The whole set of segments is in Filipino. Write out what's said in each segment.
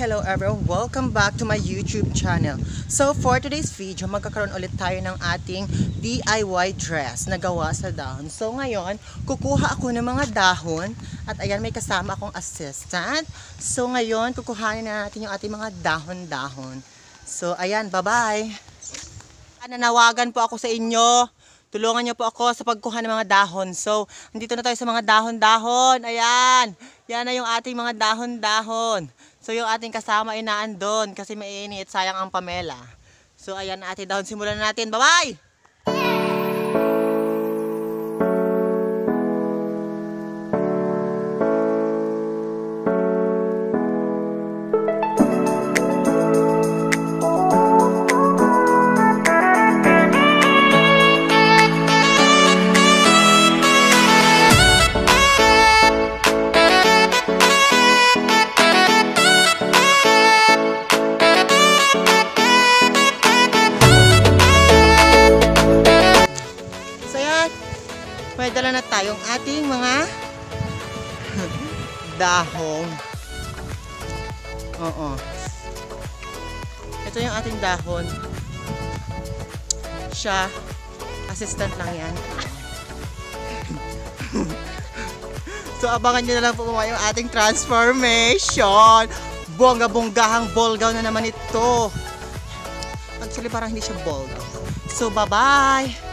hello everyone! Welcome back to my YouTube channel. So for today's video, magkakaroon ulit tayo ng ating DIY dress na gawa sa dahon. So ngayon, kukuha ako ng mga dahon at ayan may kasama akong assistant. So ngayon, kukuhanin na natin yung ating mga dahon-dahon. So ayan, bye-bye! Nananawagan po ako sa inyo. Tulungan niyo po ako sa pagkuha ng mga dahon. So, nandito na tayo sa mga dahon-dahon. Ayan. Yan na yung ating mga dahon-dahon. So, yung ating kasama ay naandun kasi mainit. Sayang ang Pamela. So, ayan ating dahon. Simulan na natin. Bye-bye! Dala na tayong ating mga dahon. Oo. Ito yung ating dahon. Siya, assistant lang yan. so, abangan nyo na lang po kung yung ating transformation. Bongga-bonggahang bolgaw na naman ito. Actually, parang hindi siya bolgaw. So, bye-bye!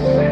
grace.